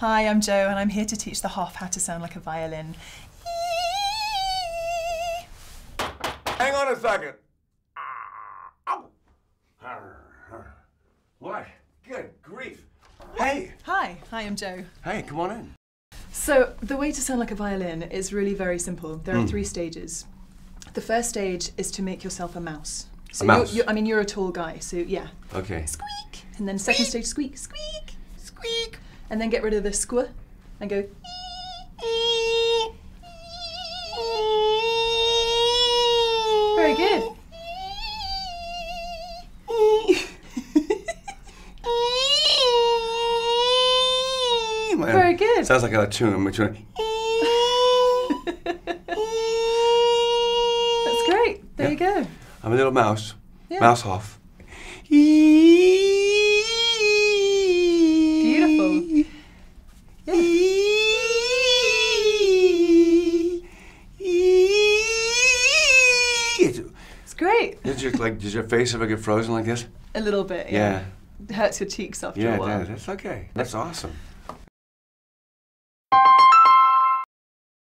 Hi, I'm Joe, and I'm here to teach the Hoff how to sound like a violin. Hang on a second. What? Good grief. Hey. Hi, hi, I'm Joe. Hey, come on in. So, the way to sound like a violin is really very simple. There are hmm. three stages. The first stage is to make yourself a mouse. So A mouse. You're, you're, I mean, you're a tall guy, so yeah. Okay. Squeak! And then second stage, squeak, squeak. And then get rid of the squa and go. Very good. Very good. Sounds like a tune. I'm trying- That's great. There you go. I'm a little mouse. Yeah. Mouse off. great. Did your like did your face ever get frozen like this? A little bit. Yeah. It hurts your cheeks after Yeah, a while. it does. That's okay. That's awesome.